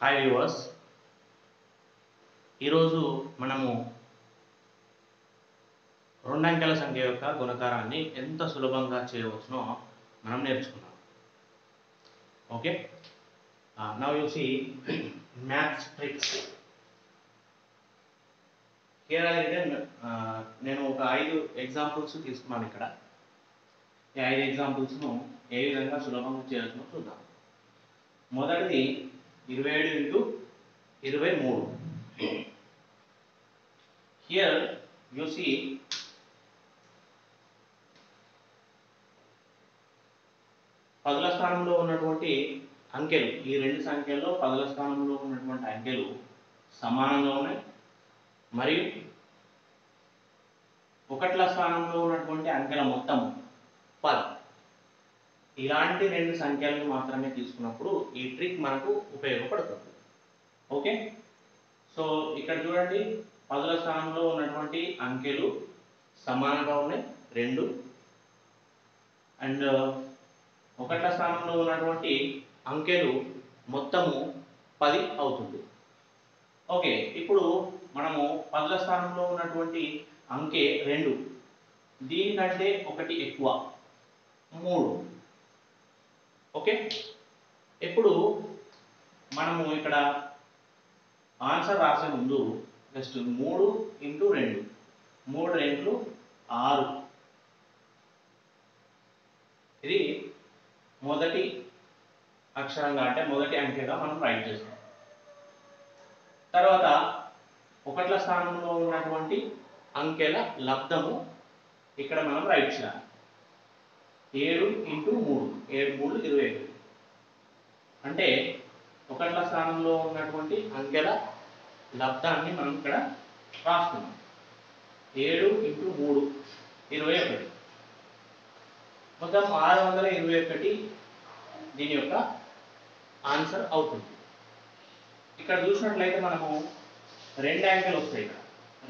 Hi viewers ఈరోజు మనము రెండంకెల సంఖ్య యొక్క గుణకారాన్ని ఎంత సులభంగా చేయవచ్చునో మనం నేర్చుకున్నాం okay now you see maths tricks here అయితే uh, నేను ఒక ఐదు ఎగ్జాంపుల్స్ తీసుకున్నాను ఇక్కడ. ఈ ఐదు ఎగ్జాంపుల్స్ను ఏ విధంగా సులభంగా చేయవచ్చునో చూద్దాం. మొదటిది ఇరవై ఏడు ఇంటూ ఇరవై మూడు. హియర్ యు సీ పదుల స్థానంలో ఉన్నటువంటి అంకెలు. ఈ రెండు సంఖ్యల్లో పదల స్థానంలో ఉన్నటువంటి అంకెలు సమానంగా ఉన్నాయి. మరియు ఒకట్ల స్థానంలో ఉన్నటువంటి అంకెల మొత్తం పది ఇలాంటి రెండు సంఖ్యలను మాత్రమే తీసుకున్నప్పుడు ఈ ట్రిక్ మనకు ఉపయోగపడుతుంది. ఓకే సో ఇక్కడ చూడండి. పదుల స్థానంలో ఉన్నటువంటి అంకెలు సమానంగా ఉన్నాయి. రెండు. అండ్ uh, ఒకట్ల స్థానంలో ఉన్నటువంటి అంకెలు మొత్తము పది అవుతుంది. ఓకే ఇప్పుడు మనము పదుల స్థానంలో ఉన్నటువంటి అంకె రెండు. దీనికంటే ఒకటి ఎక్కువ. మూడు. ఓకే? ఇప్పుడు మనము ఇక్కడ ఆన్సర్ రాసే ముందు జస్ట్ మూడు ఇంటూ రెండు. మూడు రెండు ఆరు. ఇది మొదటి అక్షరంగా అంటే మొదటి అంకెగా మనం రైట్ చేస్తాం. తర్వాత ఒకట్ల స్థానంలో ఉన్నటువంటి అంకెల లబ్ధము ఇక్కడ మనం రైట్ చేయాలి. ఏడు ఇంటూ మూడు. ఏడు మూడు ఇరవై ఒకటి అంటే ఒకట్ల స్థానంలో ఉన్నటువంటి అంకెల లబ్ధాన్ని మనం ఇక్కడ రాస్తున్నాం. ఏడు ఇంటూ మూడు ఇరవై ఒకటి. మొత్తం ఆరు వందల ఇరవై ఒకటి దీని యొక్క ఆన్సర్ అవుతుంది. ఇక్కడ చూసినట్లయితే మనము రెండు యాంకెలు వస్తాయి ఇక్కడ.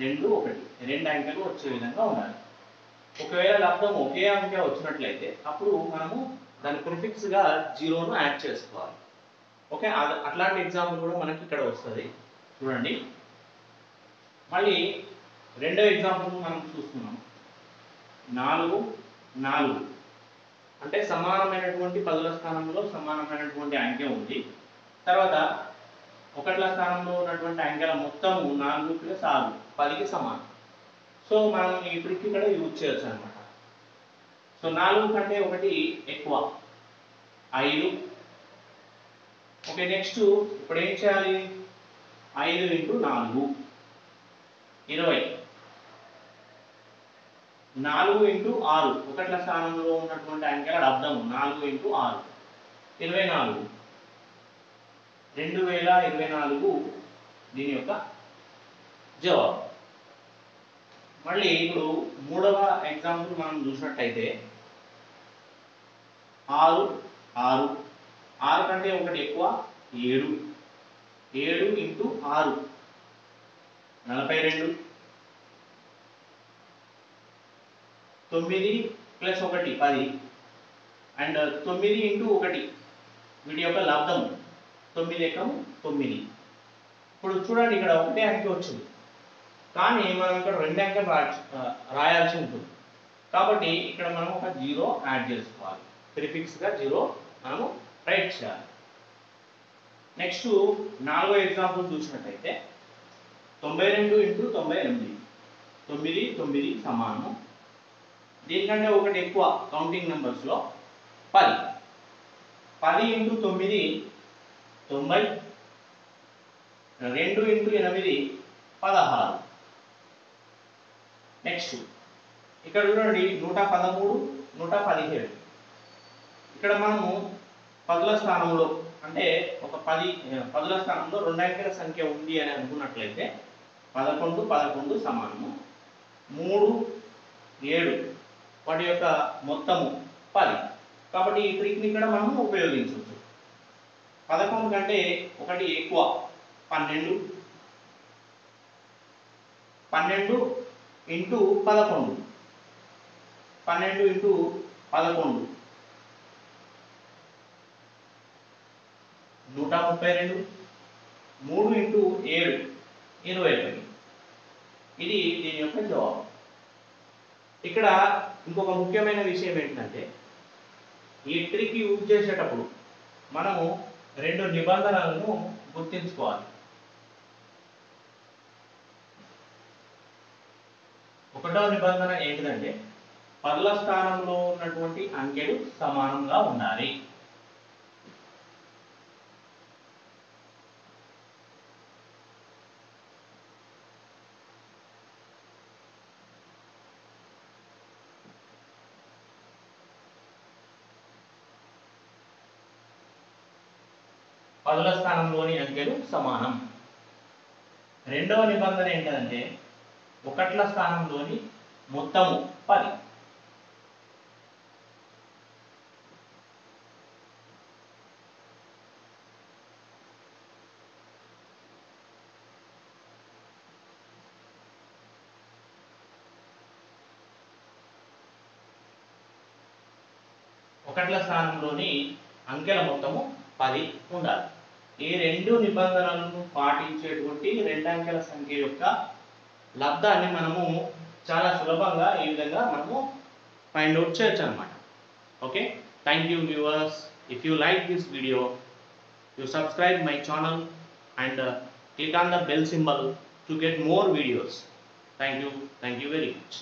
రెండు ఒకటి. రెండు యాంకెలు వచ్చే విధంగా ఉండాలి. ఒకవేళ లబ్ధం ఒకే అంకె వచ్చినట్లయితే అప్పుడు మనము దాని ప్రిఫిక్స్గా జీరోను యాడ్ చేసుకోవాలి. ఓకే? అట్లాంటి ఎగ్జాంపుల్ కూడా మనకి ఇక్కడ వస్తుంది. చూడండి. మళ్ళీ రెండో ఎగ్జాంపుల్ మనం చూస్తున్నాం. నాలుగు నాలుగు. అంటే సమానమైనటువంటి పదుల స్థానంలో సమానమైనటువంటి అంకె ఉంది. తర్వాత ఒకట్ల స్థానంలో ఉన్నటువంటి అంకెల మొత్తము నాలుగు ప్లస్ ఆరు పదికి సమానం. సో మనం ఇప్పటికి ఇక్కడ యూజ్ చేయొచ్చు అనమాట సో నాలుగు కంటే ఒకటి ఎక్కువ. ఐదు. ఓకే నెక్స్ట్ ఇప్పుడు ఏం చేయాలి? ఐదు ఇంటూ నాలుగు. ఇరవై. నాలుగు ఇంటూ ఆరు. ఒకట్ల స్థానంలో ఉన్నటువంటి అంకెల అర్థం? నాలుగు ఇంటూ ఆరు. ఇరవై నాలుగు. రెండు వేల ఇరవై నాలుగు. దీని యొక్క జవాబు. మళ్ళీ ఇప్పుడు మూడవ ఎగ్జాంపుల్ మనం చూసినట్టయితే ఆరు ఆరు. ఆరు కంటే ఒకటి ఎక్కువ ఏడు. ఏడు ఇంటూ ఆరు. నలభై రెండు. తొమ్మిది ప్లస్ ఒకటి పది. అండ్ తొమ్మిది ఇంటూ ఒకటి. వీటి యొక్క లబ్ధం తొమ్మిది ఎకం తొమ్మిది. ఇప్పుడు చూడండి ఇక్కడ ఒకటే అంకె వచ్చింది. కానీ మనం ఇక్కడ రెండు అంకెలు రాయాల్సి ఉంటుంది. కాబట్టి ఇక్కడ మనం ఒక జీరో యాడ్ చేసుకోవాలి. ప్రిఫిక్స్గా జీరో మనము రైట్ చేయాలి. నెక్స్ట్ నాలుగో ఎగ్జాంపుల్ చూసినట్టయితే తొంభై రెండు ఇంటూ తొంభై ఎనిమిది తొమ్మిది తొమ్మిది సమానం దీనికంటే ఒకటి ఎక్కువ కౌంటింగ్ నెంబర్స్లో పది. పది ఇంటూ తొమ్మిది తొంభై. రెండు ఇంటూ ఎనిమిది పదహారు. నెక్స్ట్ ఇక్కడ చూడండి నూట పదమూడు నూట పదిహేడు. ఇక్కడ మనము పదుల స్థానంలో అంటే ఒక పది పదుల స్థానంలో రెండంకెల సంఖ్య ఉంది అని అనుకున్నట్లయితే పదకొండు పదకొండు సమానము. మూడు ఏడు వాటి యొక్క మొత్తము పది. కాబట్టి ఈ ట్రిక్ని ఇక్కడ మనం ఉపయోగించవచ్చు. పదకొండు కంటే ఒకటి ఎక్కువ పన్నెండు. పన్నెండు ఇంటూ పదకొండు. పన్నెండు ఇంటూ పదకొండు. నూట ముప్పై రెండు. మూడు ఇంటూ ఏడు. ఇరవై ఒకటి. ఇది దీని యొక్క జవాబు. ఇక్కడ ఇంకొక ముఖ్యమైన విషయం ఏంటంటే ఈ ట్రిక్ యూజ్ చేసేటప్పుడు మనము రెండు నిబంధనలను గుర్తించుకోవాలి. ఒకటో నిబంధన ఏంటిదంటే పర్ల స్థానంలో ఉన్నటువంటి అంకెలు సమానంగా ఉండాలి. పదుల స్థానంలోని అంకెలు సమానం. రెండవ నిబంధన ఏంటంటే ఒకట్ల స్థానంలోని మొత్తము పది. ఒకట్ల స్థానంలోని అంకెల మొత్తము పది ఉండాలి. ఈ రెండు నిబంధనలను పాటించేటువంటి రెండు అంకెల సంఖ్య యొక్క లబ్ధాన్ని మనము చాలా సులభంగా ఈ విధంగా మనము ఫైండ్ అవుట్ చేయొచ్చు అనమాట okay thank you viewers if you like this video you subscribe my channel and click on the bell symbol to get more videos thank you thank you very much